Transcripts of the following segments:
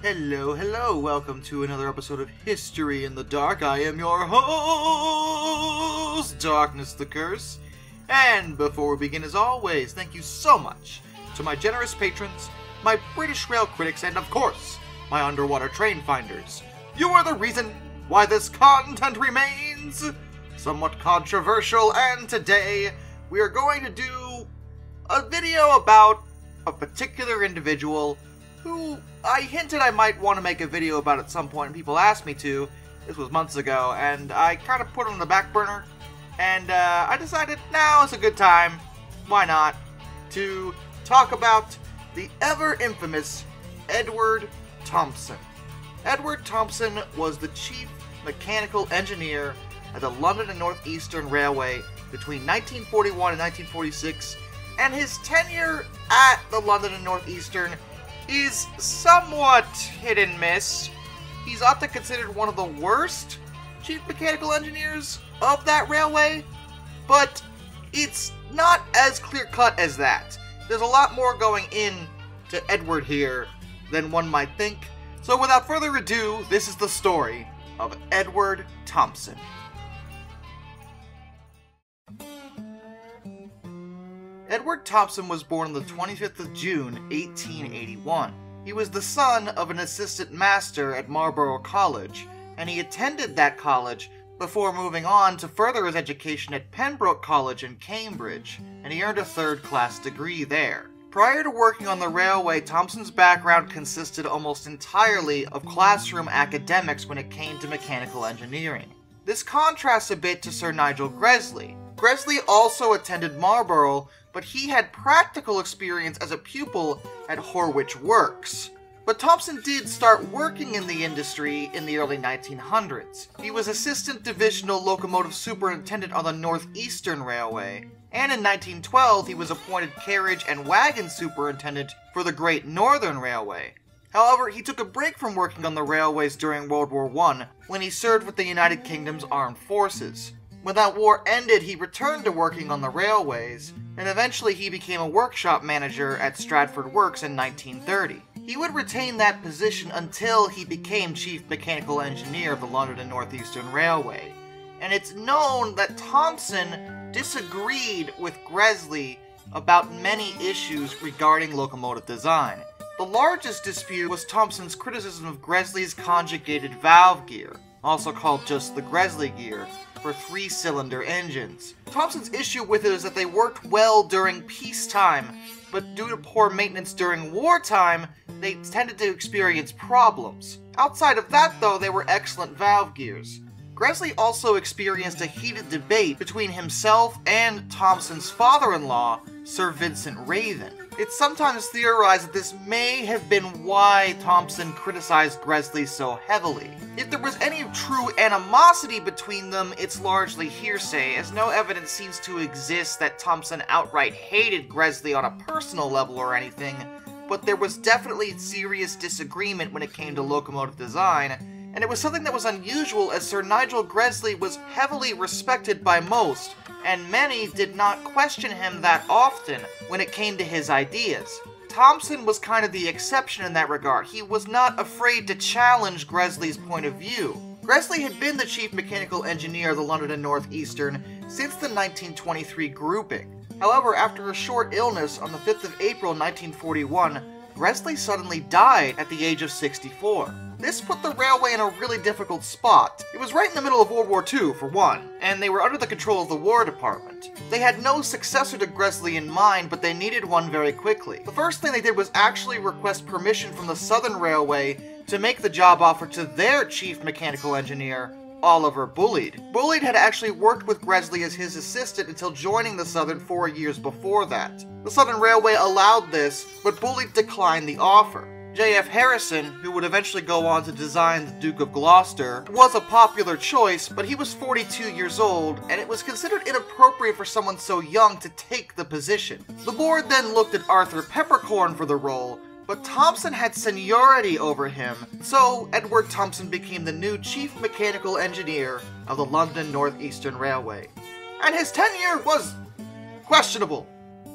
Hello, hello, welcome to another episode of History in the Dark. I am your host, Darkness the Curse. And before we begin, as always, thank you so much to my generous patrons, my British rail critics, and of course, my underwater train finders. You are the reason why this content remains somewhat controversial, and today we are going to do a video about a particular individual who I hinted I might want to make a video about it at some point, and people asked me to. This was months ago, and I kind of put it on the back burner. And uh, I decided now is a good time, why not, to talk about the ever infamous Edward Thompson. Edward Thompson was the chief mechanical engineer at the London and North Eastern Railway between 1941 and 1946, and his tenure at the London and North Eastern is somewhat hit and miss. He's often considered one of the worst chief mechanical engineers of that railway, but it's not as clear cut as that. There's a lot more going in to Edward here than one might think. So without further ado, this is the story of Edward Thompson. Edward Thompson was born on the 25th of June, 1881. He was the son of an assistant master at Marlborough College, and he attended that college before moving on to further his education at Pembroke College in Cambridge, and he earned a third class degree there. Prior to working on the railway, Thompson's background consisted almost entirely of classroom academics when it came to mechanical engineering. This contrasts a bit to Sir Nigel Gresley. Gresley also attended Marlborough, but he had practical experience as a pupil at Horwich Works. But Thompson did start working in the industry in the early 1900s. He was assistant divisional locomotive superintendent on the Northeastern Railway, and in 1912 he was appointed carriage and wagon superintendent for the Great Northern Railway. However, he took a break from working on the railways during World War I when he served with the United Kingdom's armed forces. When that war ended, he returned to working on the railways, and eventually he became a workshop manager at Stratford Works in 1930. He would retain that position until he became chief mechanical engineer of the London and Northeastern Railway. And it's known that Thompson disagreed with Gresley about many issues regarding locomotive design. The largest dispute was Thompson's criticism of Gresley's conjugated valve gear, also called just the Gresley gear, for three cylinder engines. Thompson's issue with it is that they worked well during peacetime, but due to poor maintenance during wartime, they tended to experience problems. Outside of that, though, they were excellent valve gears. Gresley also experienced a heated debate between himself and Thompson's father in law, Sir Vincent Raven. It's sometimes theorized that this may have been why Thompson criticized Gresley so heavily. If there was any true animosity between them, it's largely hearsay, as no evidence seems to exist that Thompson outright hated Gresley on a personal level or anything, but there was definitely serious disagreement when it came to locomotive design, and it was something that was unusual as Sir Nigel Gresley was heavily respected by most, and many did not question him that often when it came to his ideas. Thompson was kind of the exception in that regard. He was not afraid to challenge Gresley's point of view. Gresley had been the chief mechanical engineer of the London and North Eastern since the 1923 grouping. However, after a short illness on the 5th of April 1941, Gresley suddenly died at the age of 64. This put the railway in a really difficult spot. It was right in the middle of World War II, for one, and they were under the control of the War Department. They had no successor to Gresley in mind, but they needed one very quickly. The first thing they did was actually request permission from the Southern Railway to make the job offer to their chief mechanical engineer, Oliver Bulleid. Bulleid had actually worked with Gresley as his assistant until joining the Southern four years before that. The Southern Railway allowed this, but Bulleid declined the offer. J.F. Harrison, who would eventually go on to design the Duke of Gloucester, was a popular choice, but he was 42 years old, and it was considered inappropriate for someone so young to take the position. The board then looked at Arthur Peppercorn for the role, but Thompson had seniority over him, so Edward Thompson became the new chief mechanical engineer of the London North Eastern Railway. And his tenure was questionable,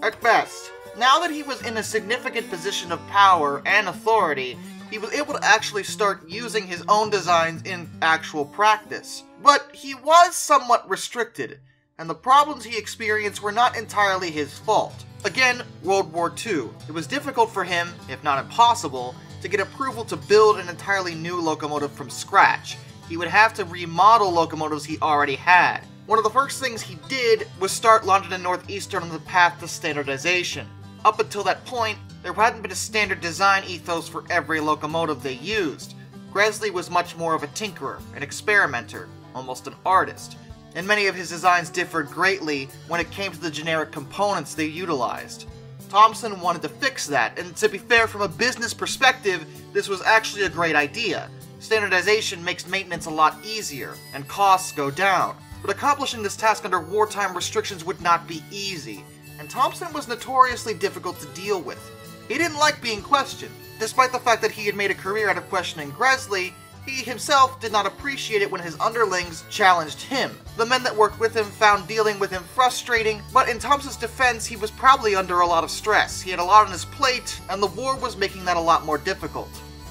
at best. Now that he was in a significant position of power and authority, he was able to actually start using his own designs in actual practice. But he was somewhat restricted, and the problems he experienced were not entirely his fault. Again, World War II. It was difficult for him, if not impossible, to get approval to build an entirely new locomotive from scratch. He would have to remodel locomotives he already had. One of the first things he did was start London and Northeastern on the path to standardization. Up until that point, there hadn't been a standard design ethos for every locomotive they used. Gresley was much more of a tinkerer, an experimenter, almost an artist, and many of his designs differed greatly when it came to the generic components they utilized. Thompson wanted to fix that, and to be fair, from a business perspective, this was actually a great idea. Standardization makes maintenance a lot easier, and costs go down. But accomplishing this task under wartime restrictions would not be easy, and Thompson was notoriously difficult to deal with. He didn't like being questioned. Despite the fact that he had made a career out of questioning Gresley, he himself did not appreciate it when his underlings challenged him. The men that worked with him found dealing with him frustrating, but in Thompson's defense, he was probably under a lot of stress. He had a lot on his plate, and the war was making that a lot more difficult.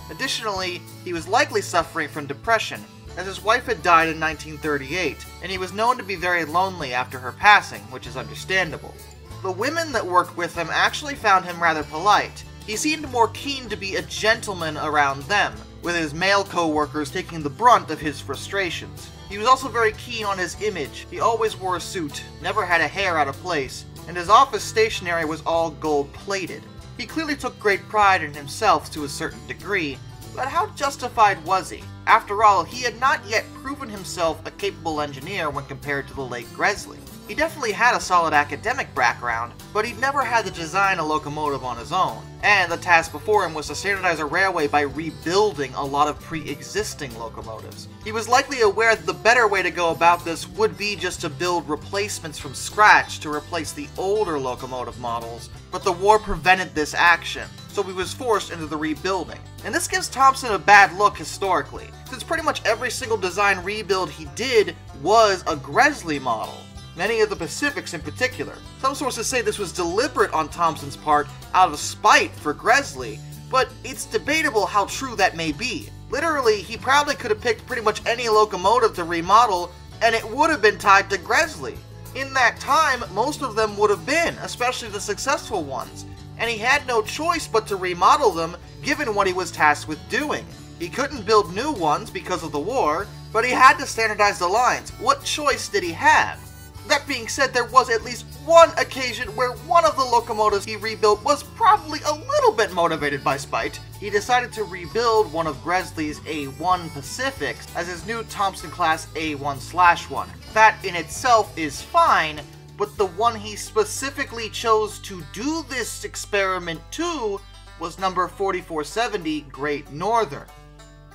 Additionally, he was likely suffering from depression, as his wife had died in 1938, and he was known to be very lonely after her passing, which is understandable. The women that worked with him actually found him rather polite. He seemed more keen to be a gentleman around them, with his male co-workers taking the brunt of his frustrations. He was also very keen on his image. He always wore a suit, never had a hair out of place, and his office stationery was all gold-plated. He clearly took great pride in himself to a certain degree, but how justified was he? After all, he had not yet proven himself a capable engineer when compared to the late Gresley. He definitely had a solid academic background, but he'd never had to design a locomotive on his own. And the task before him was to standardize a railway by rebuilding a lot of pre-existing locomotives. He was likely aware that the better way to go about this would be just to build replacements from scratch to replace the older locomotive models, but the war prevented this action, so he was forced into the rebuilding. And this gives Thompson a bad look historically, since pretty much every single design rebuild he did was a Gresley model many of the Pacifics in particular. Some sources say this was deliberate on Thompson's part out of spite for Gresley, but it's debatable how true that may be. Literally, he probably could have picked pretty much any locomotive to remodel, and it would have been tied to Gresley. In that time, most of them would have been, especially the successful ones, and he had no choice but to remodel them given what he was tasked with doing. He couldn't build new ones because of the war, but he had to standardize the lines. What choice did he have? That being said, there was at least one occasion where one of the locomotives he rebuilt was probably a little bit motivated by spite. He decided to rebuild one of Gresley's A1 Pacifics as his new Thompson class A1-1. That in itself is fine, but the one he specifically chose to do this experiment to was number 4470 Great Northern.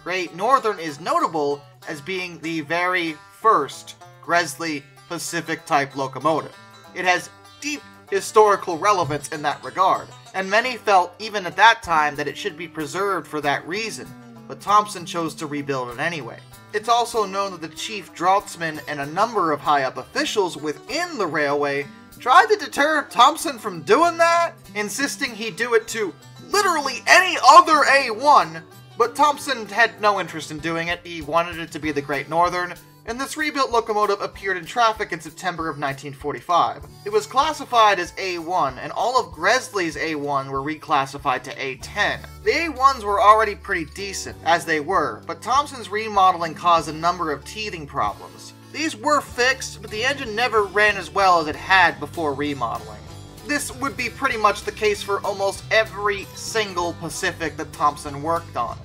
Great Northern is notable as being the very first Gresley Pacific type locomotive. It has deep historical relevance in that regard, and many felt even at that time that it should be preserved for that reason, but Thompson chose to rebuild it anyway. It's also known that the chief draughtsman and a number of high up officials within the railway tried to deter Thompson from doing that, insisting he do it to literally any other A1, but Thompson had no interest in doing it. He wanted it to be the Great Northern, and this rebuilt locomotive appeared in traffic in September of 1945. It was classified as A1, and all of Gresley's A1 were reclassified to A10. The A1s were already pretty decent, as they were, but Thompson's remodeling caused a number of teething problems. These were fixed, but the engine never ran as well as it had before remodeling. This would be pretty much the case for almost every single Pacific that Thompson worked on.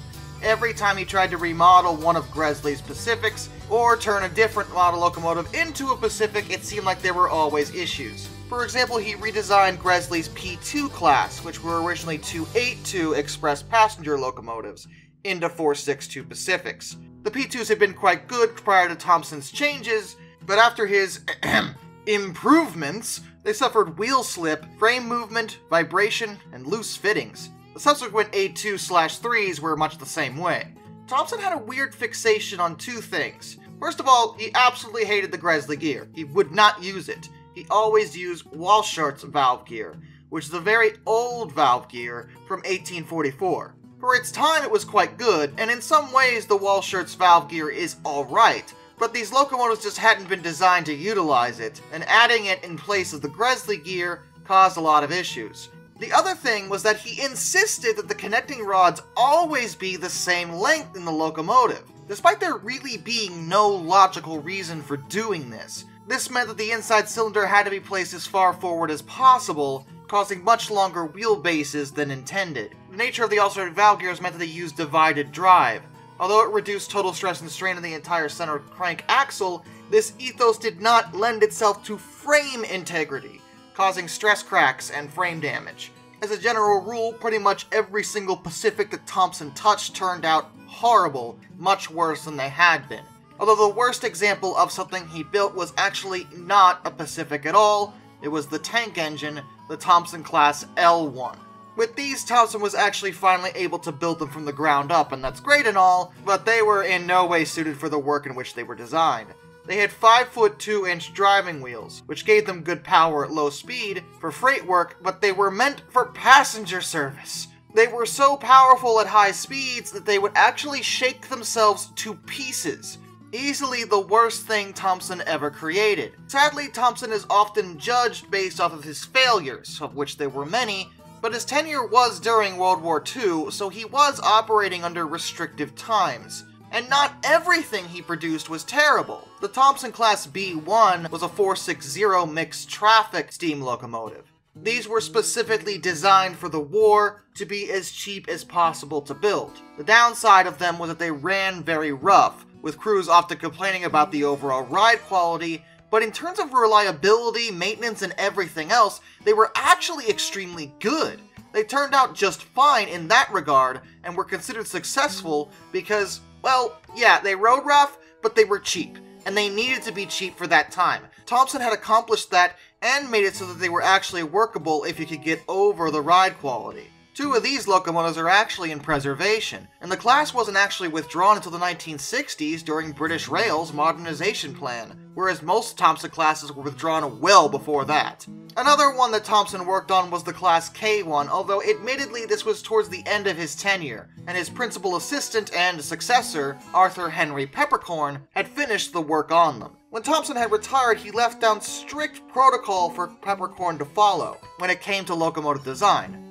Every time he tried to remodel one of Gresley's Pacifics, or turn a different model locomotive into a Pacific, it seemed like there were always issues. For example, he redesigned Gresley's P2 class, which were originally 282 express passenger locomotives, into 462 Pacifics. The P2s had been quite good prior to Thompson's changes, but after his improvements, they suffered wheel slip, frame movement, vibration, and loose fittings. The subsequent A2 3s were much the same way. Thompson had a weird fixation on two things. First of all, he absolutely hated the Gresley gear. He would not use it. He always used Walschaerts valve gear, which is a very old valve gear from 1844. For its time, it was quite good, and in some ways, the Walschaerts valve gear is alright, but these locomotives just hadn't been designed to utilize it, and adding it in place of the Gresley gear caused a lot of issues. The other thing was that he insisted that the connecting rods always be the same length in the locomotive, despite there really being no logical reason for doing this. This meant that the inside cylinder had to be placed as far forward as possible, causing much longer wheelbases than intended. The nature of the alternating valve gears meant that they used divided drive, Although it reduced total stress and strain on the entire center crank axle, this ethos did not lend itself to frame integrity, causing stress cracks and frame damage. As a general rule, pretty much every single Pacific that Thompson touched turned out horrible, much worse than they had been. Although the worst example of something he built was actually not a Pacific at all, it was the tank engine, the Thompson class L1. With these, Thompson was actually finally able to build them from the ground up, and that's great and all, but they were in no way suited for the work in which they were designed. They had 5 foot 2 inch driving wheels, which gave them good power at low speed for freight work, but they were meant for passenger service. They were so powerful at high speeds that they would actually shake themselves to pieces. Easily the worst thing Thompson ever created. Sadly, Thompson is often judged based off of his failures, of which there were many, but his tenure was during World War II, so he was operating under restrictive times. And not everything he produced was terrible. The Thompson Class B1 was a 460 mixed traffic steam locomotive. These were specifically designed for the war to be as cheap as possible to build. The downside of them was that they ran very rough, with crews often complaining about the overall ride quality but in terms of reliability, maintenance, and everything else, they were actually extremely good. They turned out just fine in that regard, and were considered successful because, well, yeah, they rode rough, but they were cheap, and they needed to be cheap for that time. Thompson had accomplished that and made it so that they were actually workable if you could get over the ride quality. Two of these locomotives are actually in preservation, and the class wasn't actually withdrawn until the 1960s during British Rail's modernization plan, whereas most Thompson classes were withdrawn well before that. Another one that Thompson worked on was the Class K1, although admittedly this was towards the end of his tenure, and his principal assistant and successor, Arthur Henry Peppercorn, had finished the work on them. When Thompson had retired, he left down strict protocol for Peppercorn to follow when it came to locomotive design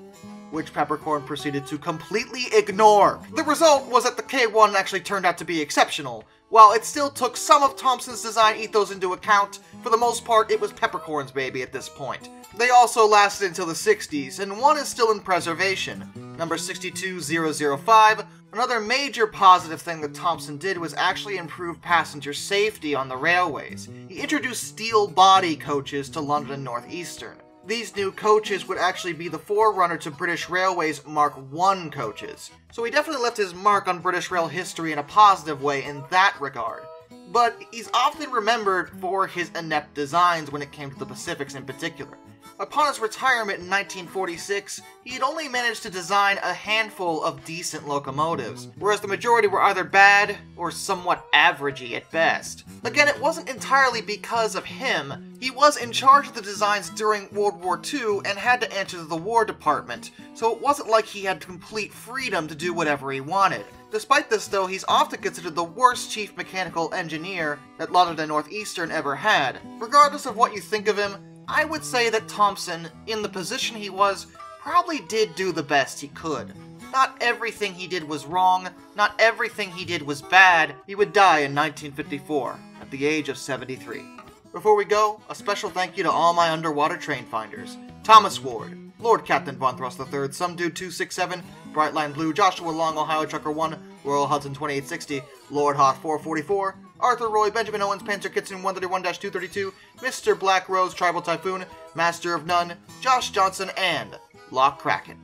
which Peppercorn proceeded to completely ignore. The result was that the K1 actually turned out to be exceptional. While it still took some of Thompson's design ethos into account, for the most part it was Peppercorn's baby at this point. They also lasted until the 60s, and one is still in preservation. Number 62005, another major positive thing that Thompson did was actually improve passenger safety on the railways. He introduced steel body coaches to London Northeastern these new coaches would actually be the forerunner to British Railway's Mark I coaches. So he definitely left his mark on British rail history in a positive way in that regard. But he's often remembered for his inept designs when it came to the Pacifics in particular. Upon his retirement in 1946, he had only managed to design a handful of decent locomotives, whereas the majority were either bad or somewhat averagey at best. Again, it wasn't entirely because of him. He was in charge of the designs during World War II and had to answer to the War Department, so it wasn't like he had complete freedom to do whatever he wanted. Despite this, though, he's often considered the worst chief mechanical engineer that and Northeastern ever had. Regardless of what you think of him, I would say that Thompson, in the position he was, probably did do the best he could. Not everything he did was wrong, not everything he did was bad. He would die in 1954, at the age of 73. Before we go, a special thank you to all my underwater train finders. Thomas Ward, Lord Captain Von Thrust III, Some Dude 267, Brightline Blue, Joshua Long, Ohio Trucker 1, Royal Hudson 2860, Lord Hoth 444, Arthur Roy, Benjamin Owens, Panzer Kitson 131-232, Mr. Black Rose, Tribal Typhoon, Master of None, Josh Johnson, and Lock Kraken.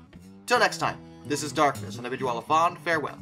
Till next time, this is Darkness, and I bid you all a fond farewell.